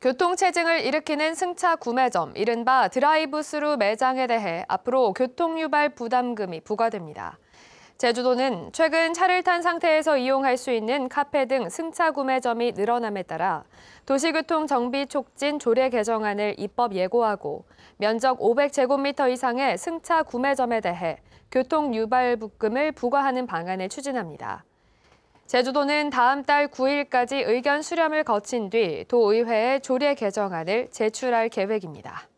교통체증을 일으키는 승차 구매점, 이른바 드라이브스루 매장에 대해 앞으로 교통유발 부담금이 부과됩니다. 제주도는 최근 차를 탄 상태에서 이용할 수 있는 카페 등 승차 구매점이 늘어남에 따라 도시교통 정비 촉진 조례 개정안을 입법 예고하고 면적 500제곱미터 이상의 승차 구매점에 대해 교통 유발 부금을 부과하는 방안을 추진합니다. 제주도는 다음 달 9일까지 의견 수렴을 거친 뒤 도의회에 조례 개정안을 제출할 계획입니다.